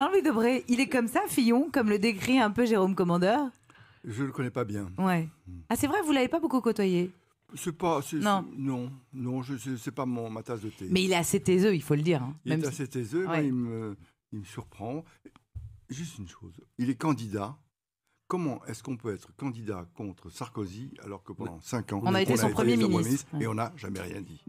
Ah Jean-Louis Debré, il est comme ça, Fillon, comme le décrit un peu Jérôme Commandeur? Je le connais pas bien. Ouais. Ah, c'est vrai, vous l'avez pas beaucoup côtoyé? C'est pas. Non. non, non, c'est pas mon ma tasse de thé. Mais il est assez taiseux, il faut le dire. Hein, il Même est assez taiseux, il me il me surprend. Juste une chose, il est candidat. Comment est-ce qu'on peut être candidat contre Sarkozy alors que pendant cinq ans On a été son été Premier ministre. et on n'a jamais rien dit?